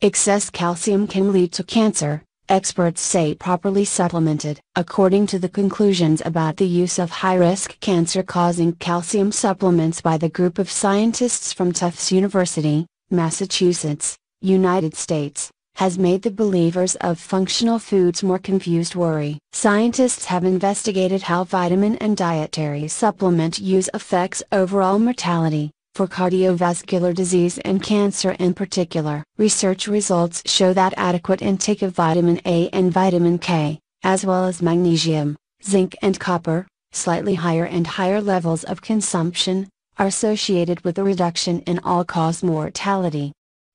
excess calcium can lead to cancer, experts say properly supplemented. According to the conclusions about the use of high risk cancer causing calcium supplements by the group of scientists from Tufts University, Massachusetts, United States, has made the believers of functional foods more confused worry. Scientists have investigated how vitamin and dietary supplement use affects overall mortality, for cardiovascular disease and cancer in particular. Research results show that adequate intake of vitamin A and vitamin K, as well as magnesium, zinc and copper, slightly higher and higher levels of consumption, are associated with a reduction in all-cause mortality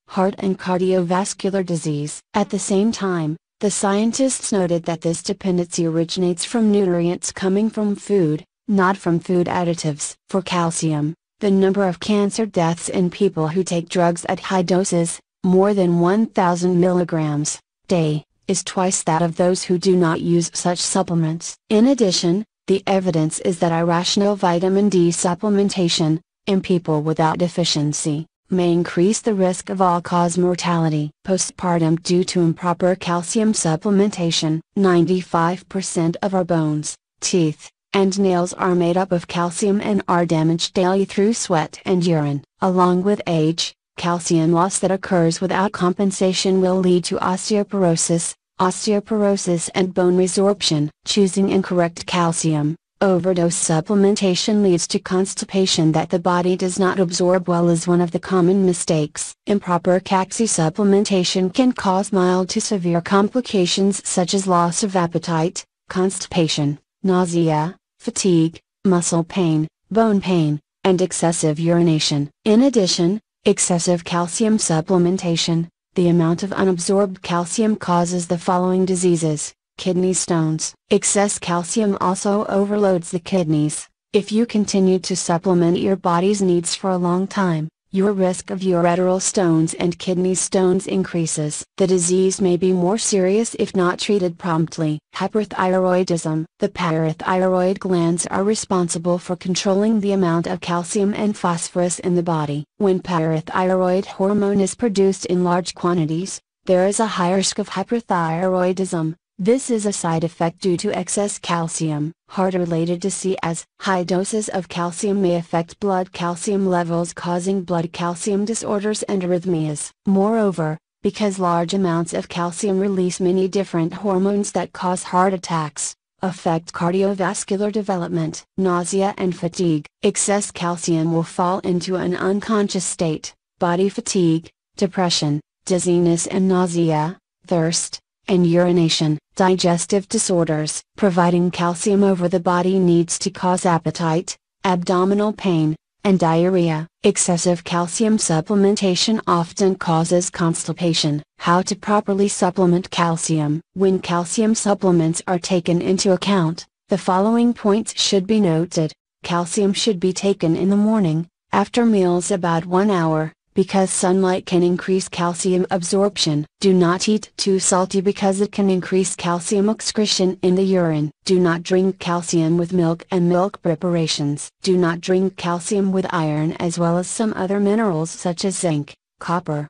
heart and cardiovascular disease. At the same time, the scientists noted that this dependency originates from nutrients coming from food, not from food additives. For calcium, the number of cancer deaths in people who take drugs at high doses, more than 1000 milligrams, day, is twice that of those who do not use such supplements. In addition, the evidence is that irrational vitamin D supplementation, in people without deficiency, may increase the risk of all-cause mortality. Postpartum due to improper calcium supplementation. 95% of our bones, teeth, and nails are made up of calcium and are damaged daily through sweat and urine. Along with age, calcium loss that occurs without compensation will lead to osteoporosis, osteoporosis and bone resorption. Choosing incorrect calcium, Overdose supplementation leads to constipation that the body does not absorb well is one of the common mistakes. Improper calcium supplementation can cause mild to severe complications such as loss of appetite, constipation, nausea, fatigue, muscle pain, bone pain, and excessive urination. In addition, excessive calcium supplementation, the amount of unabsorbed calcium causes the following diseases Kidney stones. Excess calcium also overloads the kidneys. If you continue to supplement your body's needs for a long time, your risk of ureteral stones and kidney stones increases. The disease may be more serious if not treated promptly. Hyperthyroidism. The parathyroid glands are responsible for controlling the amount of calcium and phosphorus in the body. When parathyroid hormone is produced in large quantities, there is a higher risk of hyperthyroidism. This is a side effect due to excess calcium. Heart related to C as high doses of calcium may affect blood calcium levels causing blood calcium disorders and arrhythmias. Moreover, because large amounts of calcium release many different hormones that cause heart attacks, affect cardiovascular development. Nausea and fatigue. Excess calcium will fall into an unconscious state, body fatigue, depression, dizziness and nausea, thirst, and urination. Digestive disorders. Providing calcium over the body needs to cause appetite, abdominal pain, and diarrhea. Excessive calcium supplementation often causes constipation. How to properly supplement calcium. When calcium supplements are taken into account, the following points should be noted. Calcium should be taken in the morning, after meals about 1 hour, because sunlight can increase calcium absorption. Do not eat too salty because it can increase calcium excretion in the urine. Do not drink calcium with milk and milk preparations. Do not drink calcium with iron as well as some other minerals such as zinc, copper.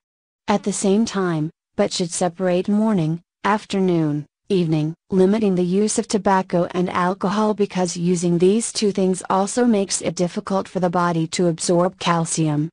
At the same time, but should separate morning, afternoon, evening. Limiting the use of tobacco and alcohol because using these two things also makes it difficult for the body to absorb calcium.